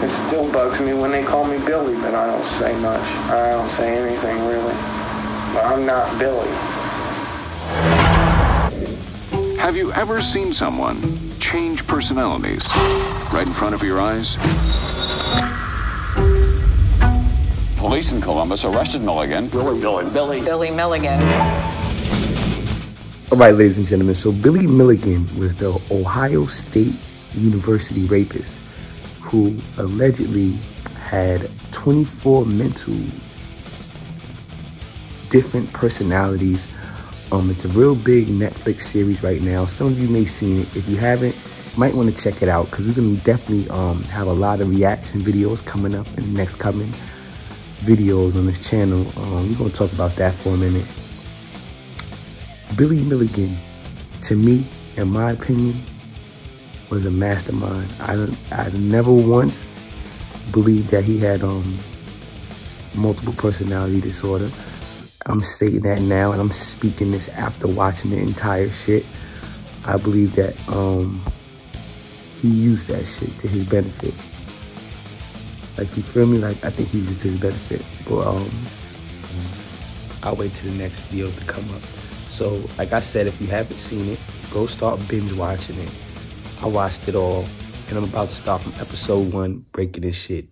people bugs me when they call me Billy, but I don't say much. I don't say anything really. But I'm not Billy. Have you ever seen someone change personalities right in front of your eyes? Police in Columbus arrested Milligan. Billy, Billy. Billy. Billy Milligan. All right, ladies and gentlemen. So Billy Milligan was the Ohio State University rapist who allegedly had 24 mental different personalities. Um, it's a real big Netflix series right now. Some of you may have seen it. If you haven't, you might want to check it out because we're going to definitely um, have a lot of reaction videos coming up in the next coming videos on this channel. Um, we're going to talk about that for a minute. Billy Milligan, to me, in my opinion, was a mastermind. I, I never once believed that he had um, multiple personality disorder. I'm stating that now, and I'm speaking this after watching the entire shit. I believe that um, he used that shit to his benefit. Like, you feel me? Like, I think he used it to his benefit. But um, I'll wait till the next video to come up. So, like I said, if you haven't seen it, go start binge watching it. I watched it all, and I'm about to start from episode one, breaking this shit